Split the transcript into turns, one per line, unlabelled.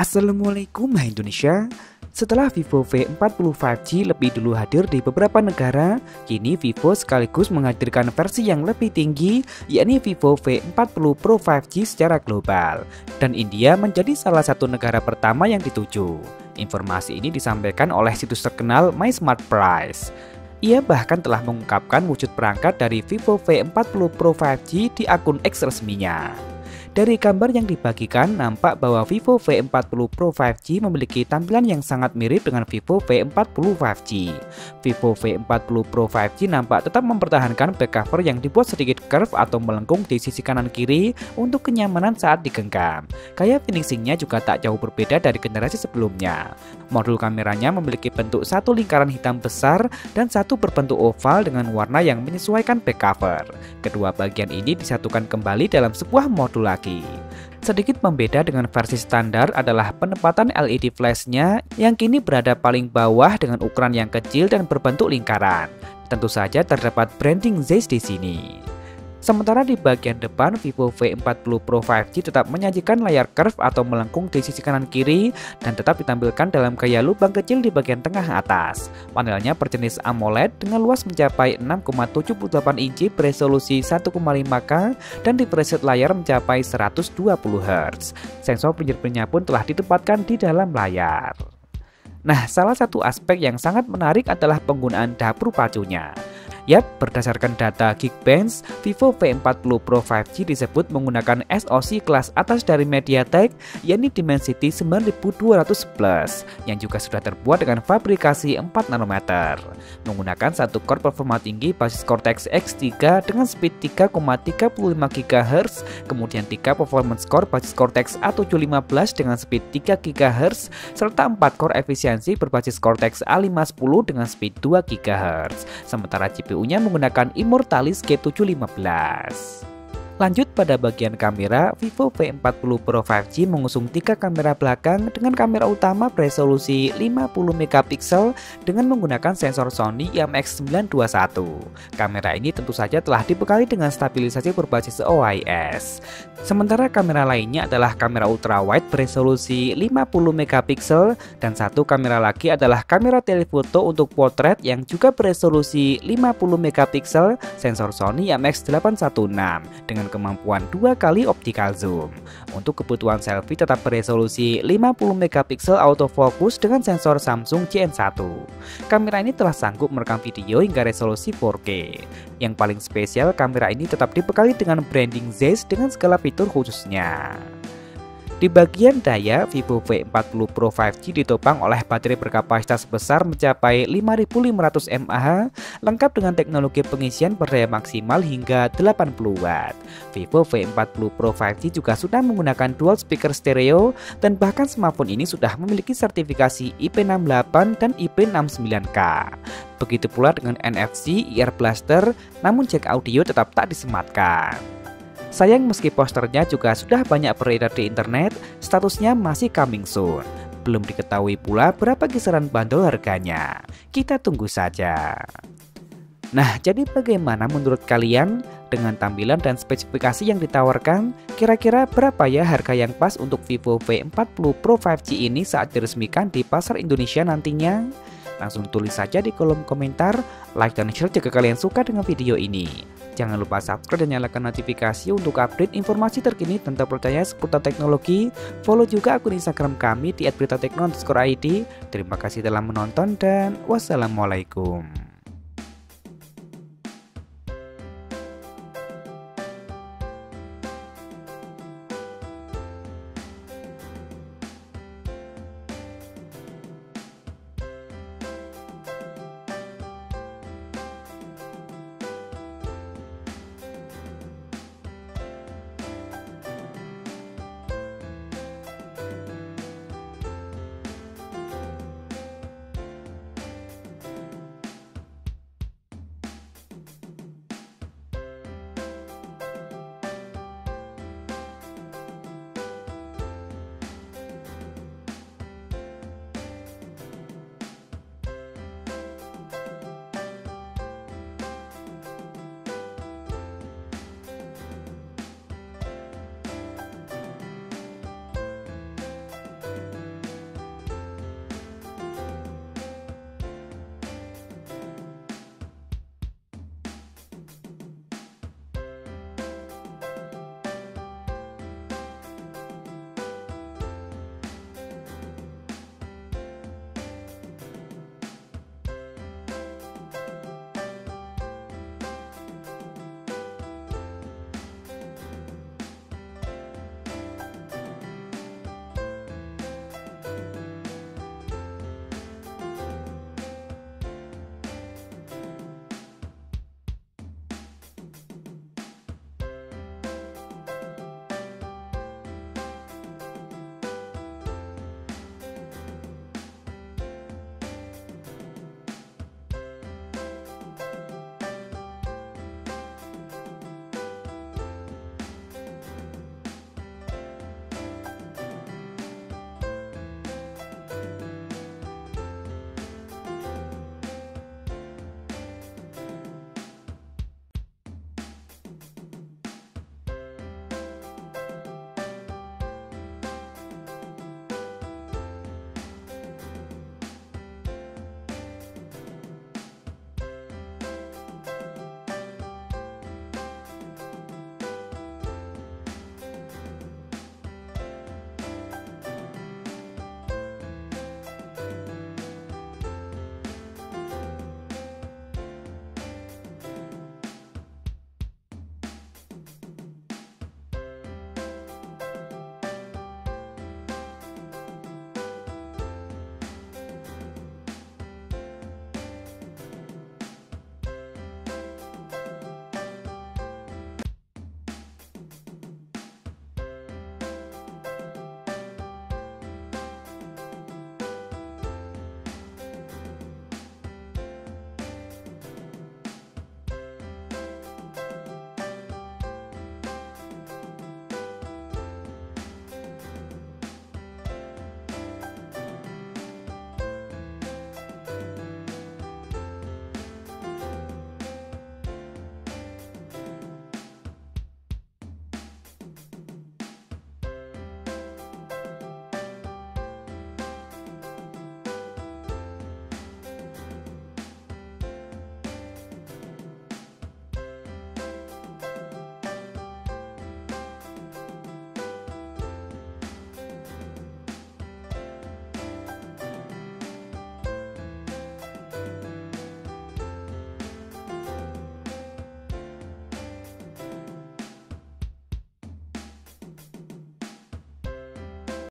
Assalamualaikum Hai Indonesia. Setelah Vivo V40 5G lebih dulu hadir di beberapa negara Kini Vivo sekaligus menghadirkan versi yang lebih tinggi yakni Vivo V40 Pro 5G secara global. Dan India menjadi salah satu negara pertama yang dituju. Informasi ini disampaikan oleh situs terkenal My Smart Price. Ia bahkan telah mengungkapkan wujud perangkat dari Vivo V40 Pro 5G di akun X resminya. Dari gambar yang dibagikan, nampak bahwa Vivo V40 Pro 5G memiliki tampilan yang sangat mirip dengan Vivo V40 5G. Vivo V40 Pro 5G nampak tetap mempertahankan back cover yang dibuat sedikit curve atau melengkung di sisi kanan kiri untuk kenyamanan saat digenggam. Gaya finishingnya juga tak jauh berbeda dari generasi sebelumnya. Modul kameranya memiliki bentuk satu lingkaran hitam besar dan satu berbentuk oval dengan warna yang menyesuaikan back cover. Kedua bagian ini disatukan kembali dalam sebuah modul lagi lagi. Sedikit membeda dengan versi standar adalah penempatan LED flashnya yang kini berada paling bawah dengan ukuran yang kecil dan berbentuk lingkaran. Tentu saja terdapat branding Zeiss di sini. Sementara di bagian depan Vivo V40 Pro 5G tetap menyajikan layar curve atau melengkung di sisi kanan kiri dan tetap ditampilkan dalam gaya lubang kecil di bagian tengah atas. Panelnya berjenis AMOLED dengan luas mencapai 6,78 inci beresolusi 1,5K dan di preset layar mencapai 120 Hz. Sensor fingerprintnya pun telah ditempatkan di dalam layar. Nah, salah satu aspek yang sangat menarik adalah penggunaan dapur pacunya. Yap, berdasarkan data Geekbench, Vivo V40 Pro 5G disebut menggunakan SoC kelas atas dari MediaTek, yakni Dimensity 9200 Plus, yang juga sudah terbuat dengan fabrikasi 4 nanometer. Menggunakan satu core performa tinggi basis Cortex X3 dengan speed 3,35 GHz, kemudian 3 performance core basis Cortex A715 dengan speed 3 GHz, serta 4 core efisiensi berbasis Cortex A510 dengan speed 2 GHz. Sementara CPU CPU-nya menggunakan Immortalis G715. Lanjut pada bagian kamera, Vivo V40 Pro 5G mengusung tiga kamera belakang dengan kamera utama beresolusi 50 megapiksel dengan menggunakan sensor Sony IMX921. Kamera ini tentu saja telah dibekali dengan stabilisasi berbasis OIS. Sementara kamera lainnya adalah kamera ultrawide beresolusi 50 megapiksel dan satu kamera lagi adalah kamera telefoto untuk potret yang juga beresolusi 50 megapiksel sensor Sony IMX816 dengan kemampuan dua kali optical zoom. Untuk kebutuhan selfie tetap beresolusi 50 megapiksel autofocus dengan sensor Samsung JN1. Kamera ini telah sanggup merekam video hingga resolusi 4K. Yang paling spesial, kamera ini tetap dibekali dengan branding Zeiss dengan segala fitur khususnya. Di bagian daya, Vivo V40 Pro 5G ditopang oleh baterai berkapasitas besar mencapai 5500 mAh, lengkap dengan teknologi pengisian berdaya maksimal hingga 80 Watt. Vivo V40 Pro 5G juga sudah menggunakan dual speaker stereo dan bahkan smartphone ini sudah memiliki sertifikasi IP68 dan IP69K. Begitu pula dengan NFC, Ear Blaster, namun jack audio tetap tak disematkan. Sayang meski posternya juga sudah banyak beredar di internet, statusnya masih coming soon. Belum diketahui pula berapa kisaran bandol harganya. Kita tunggu saja. Nah, jadi bagaimana menurut kalian dengan tampilan dan spesifikasi yang ditawarkan? Kira-kira berapa ya harga yang pas untuk Vivo V40 Pro 5G ini saat diresmikan di pasar Indonesia nantinya? Langsung tulis saja di kolom komentar, like dan share jika kalian suka dengan video ini. Jangan lupa subscribe dan nyalakan notifikasi untuk update informasi terkini tentang percaya seputar teknologi. Follow juga akun Instagram kami di @beritatekno_id. Terima kasih telah menonton dan wassalamualaikum.